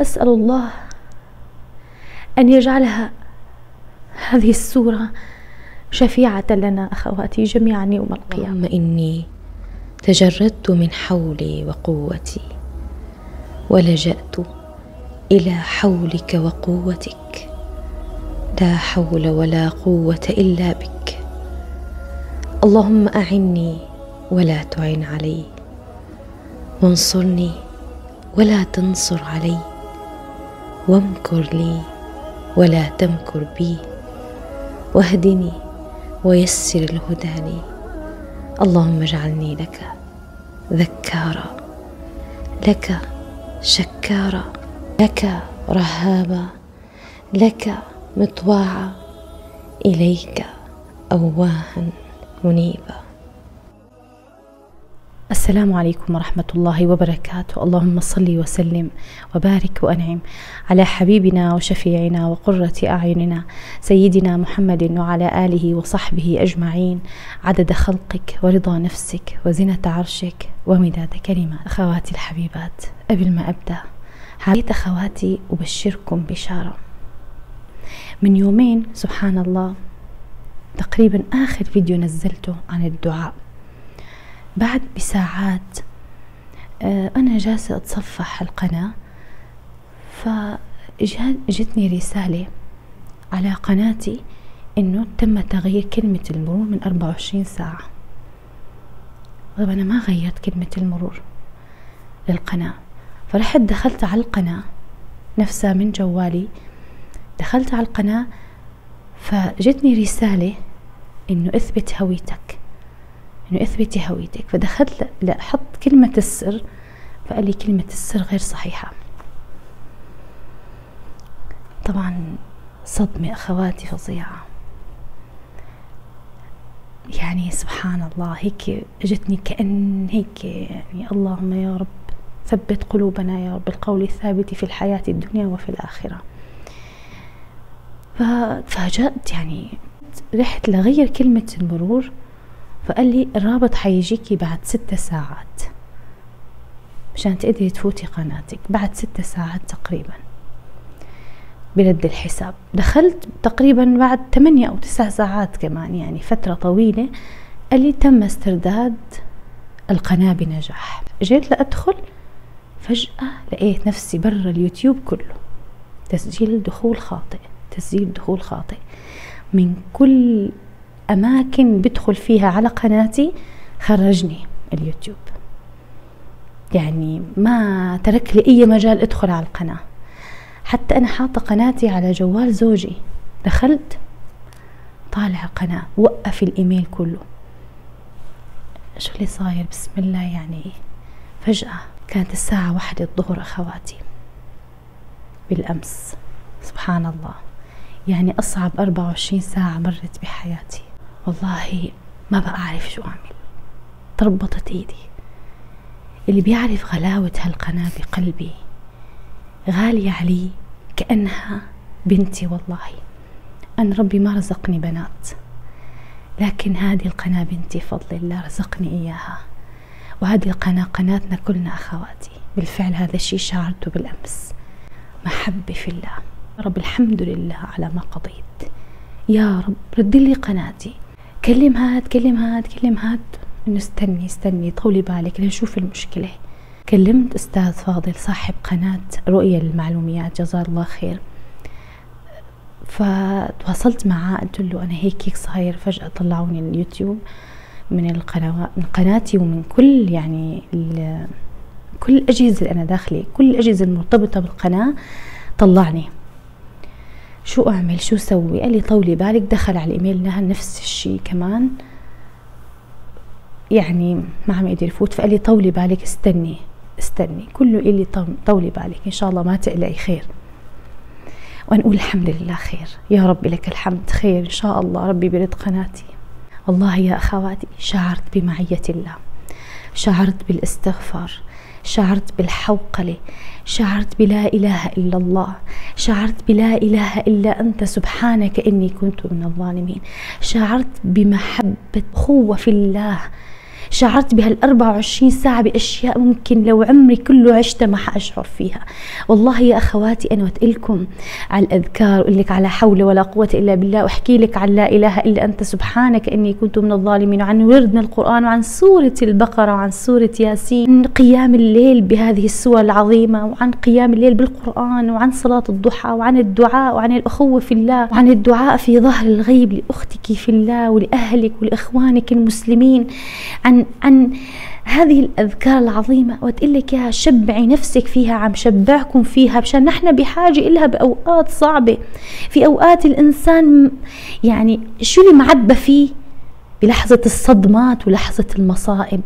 أسأل الله أن يجعلها هذه السورة شفيعة لنا أخواتي جميعا يوم القيامة. اللهم إني تجردت من حولي وقوتي ولجأت إلى حولك وقوتك. لا حول ولا قوة إلا بك. اللهم أعني ولا تعن علي. وانصرني ولا تنصر علي. وامكر لي ولا تمكر بي. واهدني ويسر الهدى لي. اللهم اجعلني لك ذكارا. لك شكارا. لك رهابا. لك مطواعا إليك أواها منيبا. السلام عليكم ورحمة الله وبركاته. اللهم صل وسلم وبارك وأنعم على حبيبنا وشفيعنا وقرة أعيننا سيدنا محمد وعلى آله وصحبه أجمعين. عدد خلقك ورضا نفسك وزنة عرشك ومداد كلمات. أخواتي الحبيبات قبل ما أبدأ حبيت أخواتي أبشركم بشارة. من يومين سبحان الله تقريبا آخر فيديو نزلته عن الدعاء. بعد بساعات آه، أنا جالسة أتصفح القناة فجتني رسالة على قناتي إنه تم تغيير كلمة المرور من 24 ساعة. طيب أنا ما غيرت كلمة المرور للقناة فرحت دخلت على القناة نفسها من جوالي دخلت على القناة فجتني رسالة إنه اثبت هويتك. انه اثبتي هويتك. فدخلت لا حط كلمة السر فقال لي كلمة السر غير صحيحة. طبعا صدمة أخواتي فظيعة. يعني سبحان الله هيك اجتني كأن هيك يعني اللهم يا رب ثبت قلوبنا يا رب القول الثابت في الحياة الدنيا وفي الآخرة. فتفاجأت يعني رحت لغير كلمة المرور. فقال لي الرابط حيجيكي بعد ست ساعات. مشان تقدري تفوتي قناتك. بعد ست ساعات تقريبا. برد الحساب. دخلت تقريبا بعد ثمانية أو تسع ساعات كمان يعني فترة طويلة. قال لي تم استرداد القناة بنجاح. جيت لأدخل. فجأة لقيت نفسي برا اليوتيوب كله. تسجيل دخول خاطئ. تسجيل دخول خاطئ. من كل أماكن بدخل فيها على قناتي خرجني اليوتيوب. يعني ما ترك لي أي مجال أدخل على القناة. حتى أنا حاطة قناتي على جوال زوجي. دخلت طالع القناة وقف الإيميل كله. شو اللي صاير؟ بسم الله يعني فجأة كانت الساعة واحدة الظهر أخواتي. بالأمس سبحان الله. يعني أصعب 24 ساعة مرت بحياتي. والله ما بقى أعرف شو أعمل. تربطت إيدي. اللي بيعرف غلاوة هالقناة بقلبي غالية علي كأنها بنتي والله. أنا ربي ما رزقني بنات لكن هذه القناة بنتي فضل الله رزقني إياها. وهذه القناة قناتنا كلنا أخواتي. بالفعل هذا الشيء شعرته بالأمس. محبة في الله. رب الحمد لله على ما قضيت. يا رب رد لي قناتي. كلم هاد كلم هاد كلم هاد. إنه استني استني طولي بالك لنشوف المشكلة. كلمت أستاذ فاضل صاحب قناة رؤية للمعلوميات جزاه الله خير. فتواصلت معاه قلت له أنا هيك هيك صاير فجأة طلعوني اليوتيوب من القنوات من قناتي ومن كل يعني كل الأجهزة اللي أنا داخلة كل الأجهزة المرتبطة بالقناة طلعني. شو أعمل؟ شو سوي قال لي طولي بالك. دخل على الإيميل لها نفس الشيء كمان. يعني ما عم يقدر يفوت. فقال لي طولي بالك استني استني. كله قال لي طولي بالك. إن شاء الله ما تقلقي. خير. ونقول الحمد لله خير. يا رب لك الحمد. خير. إن شاء الله ربي برد قناتي. والله يا أخواتي شعرت بمعية الله. شعرت بالإستغفار. شعرت بالحوقلة شعرت بلا إله إلا الله شعرت بلا إله إلا أنت سبحانك إني كنت من الظالمين. شعرت بمحبة اخوه في الله شعرت بهال 24 ساعة بأشياء ممكن لو عمري كله عشته ما حأشعر فيها. والله يا أخواتي أنا وتقلكم على الأذكار وأقول لك على حول ولا قوة إلا بالله وأحكي لك عن لا إله إلا أنت سبحانك إني كنت من الظالمين وعن ورد من القرآن وعن سورة البقرة وعن سورة ياسين عن قيام الليل بهذه السور العظيمة وعن قيام الليل بالقرآن وعن صلاة الضحى وعن الدعاء وعن الأخوة في الله وعن الدعاء في ظهر الغيب لأختك في الله ولأهلك ولإخوانك المسلمين عن عن هذه الأذكار العظيمة وتقول لك يا شبعي نفسك فيها عم شبعكم فيها مشان نحن بحاجة إلها بأوقات صعبة. في أوقات الإنسان يعني شو اللي معبى فيه؟ بلحظة الصدمات ولحظة المصائب.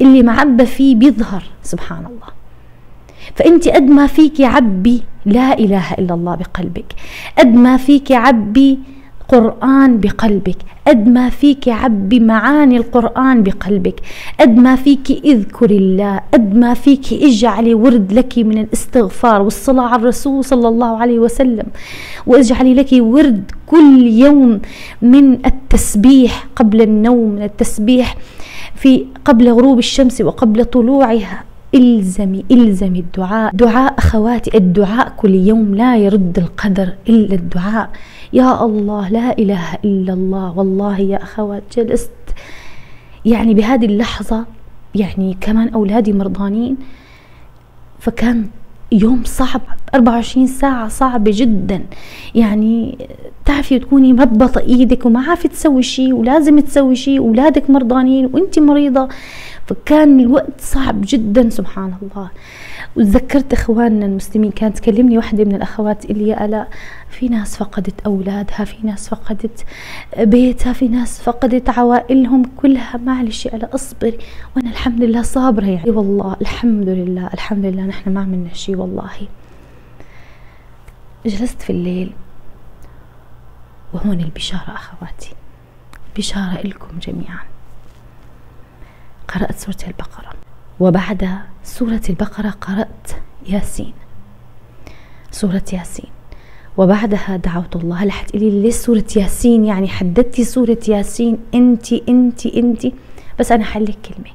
اللي معبى فيه بيظهر سبحان الله. فأنت قد ما فيك عبي لا إله إلا الله بقلبك. قد ما فيك عبي قرآن بقلبك. قد ما فيك عبي معاني القرآن بقلبك. قد ما فيك اذكر الله. قد ما فيك اجعلي ورد لك من الاستغفار والصلاة على الرسول صلى الله عليه وسلم. واجعلي لك ورد كل يوم من التسبيح قبل النوم من التسبيح في قبل غروب الشمس وقبل طلوعها. إلزمي إلزمي الدعاء. دعاء أخواتي الدعاء كل يوم لا يرد القدر إلا الدعاء. يا الله لا إله إلا الله والله يا أخوات جلست. يعني بهذه اللحظة يعني كمان أولادي مرضانين. فكان يوم صعب 24 ساعة صعبة جدا. يعني تعرفي تكوني مربطة إيدك وما عارفة تسوي شيء ولازم تسوي شيء اولادك مرضانين وانت مريضة. فكان الوقت صعب جدا سبحان الله. وتذكرت إخواننا المسلمين كانت تكلمني واحدة من الأخوات اللي يا الاء في ناس فقدت أولادها في ناس فقدت بيتها في ناس فقدت عوائلهم كلها. معلش الا اصبري وأنا الحمد لله صابرة يعني. والله الحمد لله الحمد لله نحن ما عملنا شيء والله. جلست في الليل وهون البشارة أخواتي بشارة لكم جميعا. قرأت سورة البقرة. وبعد سورة البقرة قرأت ياسين. سورة ياسين. وبعدها دعوت الله هلا حتقولي لي ليش سورة ياسين؟ يعني حددتي سورة ياسين انت انت انت بس أنا حلك كلمة.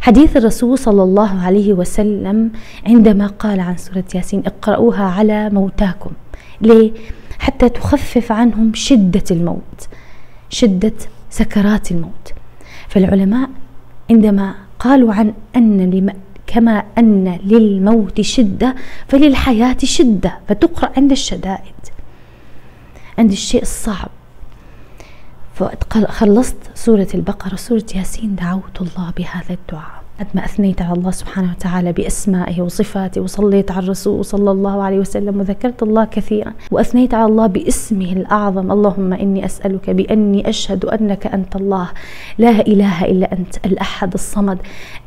حديث الرسول صلى الله عليه وسلم عندما قال عن سورة ياسين اقرأوها على موتاكم. ليه؟ حتى تخفف عنهم شدة الموت شدة سكرات الموت. فالعلماء عندما قالوا عن أن لم كما أن للموت شدة فللحياة شدة فتقرأ عند الشدائد عند الشيء الصعب. فخلصت سورة البقرة سورة ياسين دعوت الله بهذا الدعاء. قد ما أثنيت على الله سبحانه وتعالى بأسمائه وصفاته وصليت على الرسول صلى الله عليه وسلم وذكرت الله كثيرا. وأثنيت على الله باسمه الأعظم. اللهم إني أسألك بأني أشهد أنك أنت الله. لا إله إلا أنت الأحد الصمد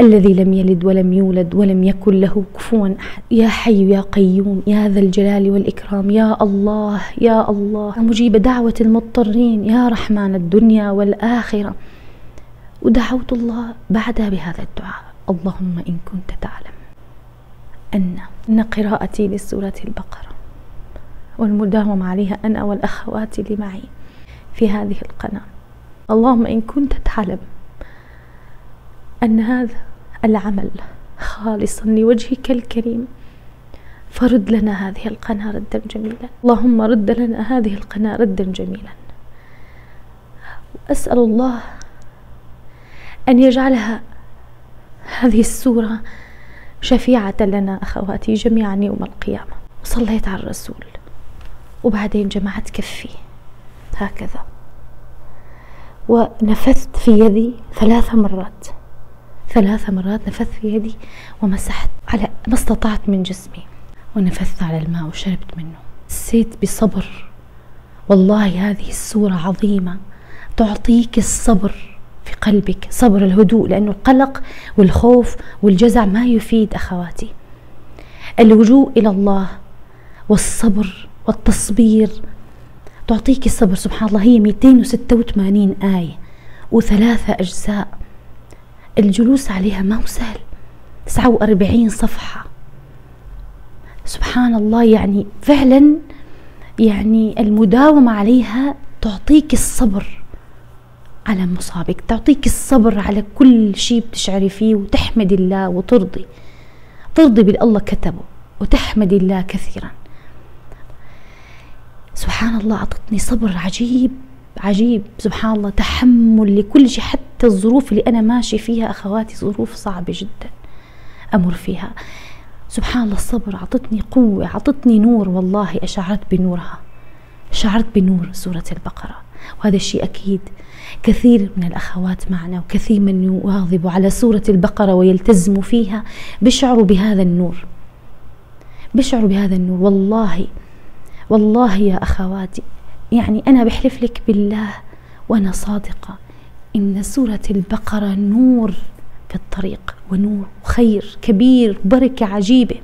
الذي لم يلد ولم يولد ولم يكن له كفوا أحد. يا حي يا قيوم يا ذا الجلال والإكرام. يا الله يا الله. مجيب دعوة المضطرين. يا رحمن الدنيا والآخرة. ودعوت الله بعدها بهذا الدعاء. اللهم إن كنت تعلم أن أن قراءتي لسورة البقرة والمداومة عليها أنا والأخوات اللي معي في هذه القناة. اللهم إن كنت تعلم أن هذا العمل خالصا لوجهك الكريم فرد لنا هذه القناة ردا جميلا. اللهم رد لنا هذه القناة ردا جميلا. أسأل الله أن يجعلها هذه السورة شفيعة لنا أخواتي جميعا يوم القيامة. وصليت على الرسول. وبعدين جمعت كفي. هكذا. ونفثت في يدي ثلاث مرات. ثلاث مرات نفثت في يدي ومسحت على ما استطعت من جسمي. ونفثت على الماء وشربت منه. حسيت بصبر. والله هذه السورة عظيمة. تعطيك الصبر. في قلبك صبر الهدوء لأنه القلق والخوف والجزع ما يفيد أخواتي. اللجوء إلى الله والصبر والتصبير. تعطيك الصبر سبحان الله هي 286 آية وثلاثة أجزاء. الجلوس عليها ما هو سهل. 49 صفحة. سبحان الله يعني فعلا يعني المداومة عليها تعطيك الصبر. على مصابك. تعطيك الصبر على كل شيء بتشعري فيه وتحمد الله وترضي. ترضي بالله الله كتبه وتحمد الله كثيرا. سبحان الله أعطتني صبر عجيب عجيب. سبحان الله تحمل لكل شيء. حتى الظروف اللي أنا ماشي فيها أخواتي ظروف صعبة جدا. أمر فيها. سبحان الله الصبر أعطتني قوة أعطتني نور. والله أشعرت بنورها. شعرت بنور سورة البقرة. وهذا الشيء أكيد كثير من الأخوات معنا وكثير من يواظبوا على سورة البقرة ويلتزموا فيها. بيشعروا بهذا النور. بيشعروا بهذا النور. والله والله يا أخواتي يعني أنا بحلف لك بالله وأنا صادقة إن سورة البقرة نور في الطريق ونور وخير كبير بركة عجيبة.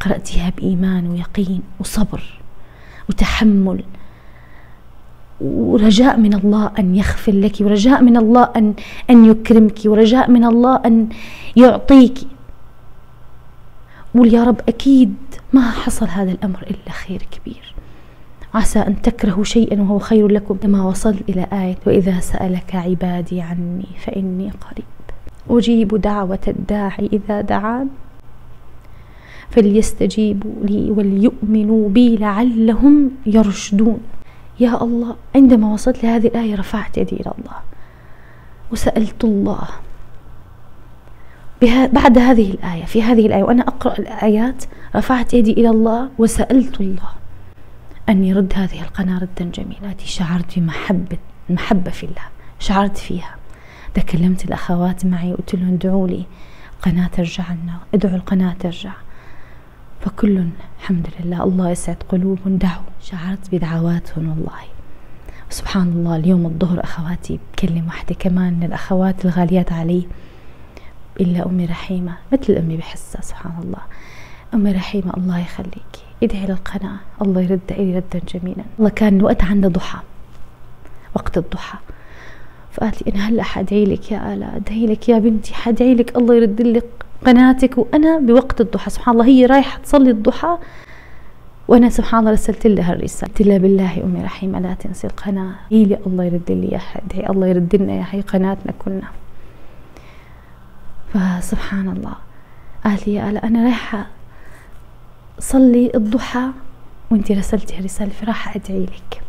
قرأتها بإيمان ويقين وصبر وتحمل ورجاء من الله أن يغفر لك ورجاء من الله أن أن يكرمك ورجاء من الله أن يعطيك. قول يا رب أكيد ما حصل هذا الأمر إلا خير كبير. عسى أن تكرهوا شيئا وهو خير لكم كما وصل إلى آية وإذا سألك عبادي عني فإني قريب. أجيب دعوة الداعي إذا دعان. فليستجيبوا لي وليؤمنوا بي لعلهم يرشدون. يا الله عندما وصلت لهذه الآية رفعت يدي إلى الله. وسألت الله. بعد هذه الآية في هذه الآية وأنا أقرأ الآيات رفعت يدي إلى الله وسألت الله. أن يرد هذه القناة ردا جميلا. شعرت بمحبة محبة في الله. شعرت فيها. تكلمت الأخوات معي وقلت لهم ادعوا لي قناة ترجع لنا. ادعوا القناة ترجع. فكل الحمد لله. الله يسعد قلوبهم. دعوا. شعرت بدعواتهم والله. سبحان الله اليوم الظهر أخواتي بكلم واحدة كمان من الأخوات الغاليات علي. إلا أمي رحيمة مثل أمي بحسها سبحان الله أمي رحيمة الله يخليك. ادعي للقناة. الله يرد إلي ردا جميلا. الله كان وقت عندها ضحى وقت الضحى. فقالت لي أنا هلأ حادعي لك يا آلاء أدعي لك يا بنتي حادعي لك. الله يرد لك. قناتك وأنا بوقت الضحى. سبحان الله هي رايحة تصلي الضحى وأنا سبحان الله رسلت لها الرسالة. قلت لها بالله أمي رحيمة لا تنسي القناة. هي لي الله يرد لي إياها ادعي الله يرد لنا إياها هي قناتنا كلنا. فسبحان الله. قالت لي يا آلاء أنا رايحة صلي الضحى وانت رسلتي رسالة فراح أدعي لك.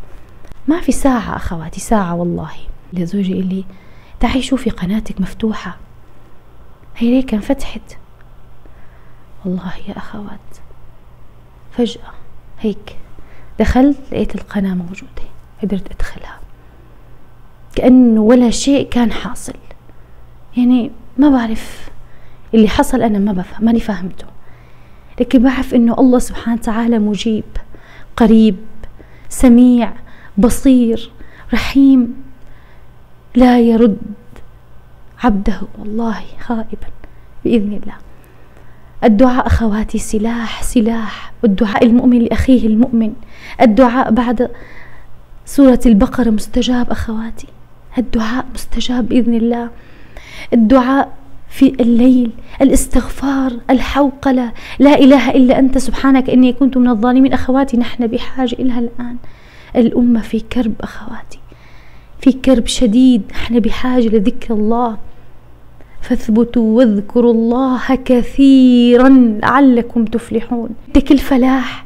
ما في ساعة أخواتي ساعة والله. لزوجي قال لي تعي شوفي قناتك مفتوحة. هي ليه انفتحت والله يا أخوات فجأة هيك دخلت لقيت القناة موجودة قدرت أدخلها. كأنه ولا شيء كان حاصل. يعني ما بعرف اللي حصل أنا ما بفهم ماني فاهمته. لكن بعرف إنه الله سبحانه وتعالى مجيب قريب سميع بصير رحيم. لا يرد عبده والله خائبا بإذن الله. الدعاء أخواتي سلاح سلاح. والدعاء المؤمن لأخيه المؤمن. الدعاء بعد سورة البقرة مستجاب أخواتي. الدعاء مستجاب بإذن الله. الدعاء في الليل الاستغفار الحوقلة. لا إله إلا أنت سبحانك إني كنت من الظالمين. أخواتي نحن بحاجة إلها الآن. الأمة في كرب أخواتي. في كرب شديد نحن بحاجة لذكر الله. فاثبتوا واذكروا الله كثيرا لعلكم تفلحون. بدك الفلاح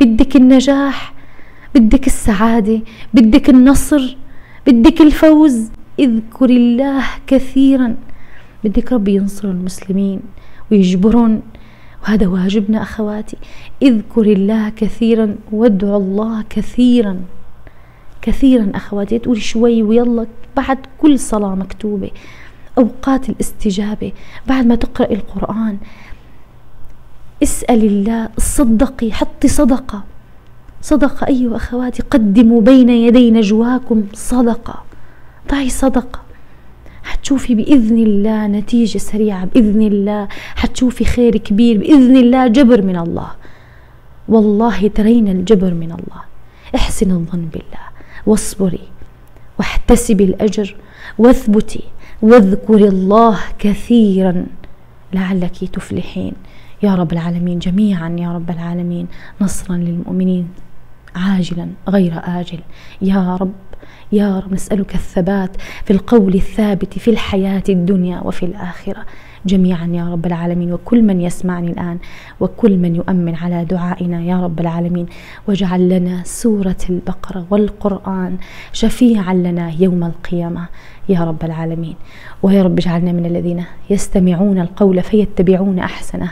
بدك النجاح بدك السعادة بدك النصر بدك الفوز. اذكر الله كثيرا. بدك ربي ينصر المسلمين ويجبرهم. وهذا واجبنا أخواتي. اذكر الله كثيرا وادعوا الله كثيرا. كثيرا أخواتي. تقولي شوي ويلا بعد كل صلاة مكتوبة. أوقات الاستجابة بعد ما تقرأي القرآن. اسأل الله صدقي حطي صدقة. صدقة أيها أخواتي قدموا بين يدي نجواكم صدقة. ضعي صدقة. حتشوفي بإذن الله نتيجة سريعة بإذن الله حتشوفي خير كبير بإذن الله جبر من الله. والله ترين الجبر من الله. احسن الظن بالله. واصبري واحتسبي الأجر واثبتي واذكري الله كثيرا لعلك تفلحين. يا رب العالمين جميعا يا رب العالمين نصرا للمؤمنين عاجلا غير آجل. يا رب يا رب نسألك الثبات في القول الثابت في الحياة الدنيا وفي الآخرة. جميعا يا رب العالمين وكل من يسمعني الآن وكل من يؤمن على دعائنا يا رب العالمين. واجعل لنا سورة البقرة والقرآن شفيعا لنا يوم القيامة. يا رب العالمين. ويا رب اجعلنا من الذين يستمعون القول فيتبعون أحسنه.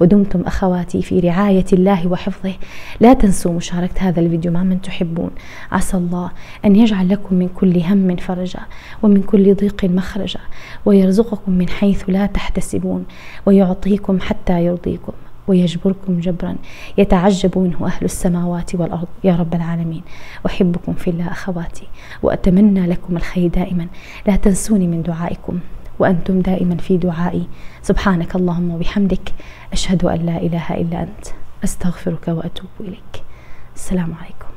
ودمتم أخواتي في رعاية الله وحفظه. لا تنسوا مشاركة هذا الفيديو مع من تحبون. عسى الله أن يجعل لكم من كل هم فرجا ومن كل ضيق مخرجا ويرزقكم من حيث لا تحتسبون. ويعطيكم حتى يرضيكم. ويجبركم جبرا يتعجب منه أهل السماوات والأرض. يا رب العالمين أحبكم في الله أخواتي وأتمنى لكم الخير دائما. لا تنسوني من دعائكم وأنتم دائما في دعائي. سبحانك اللهم وبحمدك أشهد أن لا إله إلا أنت أستغفرك وأتوب إليك. السلام عليكم.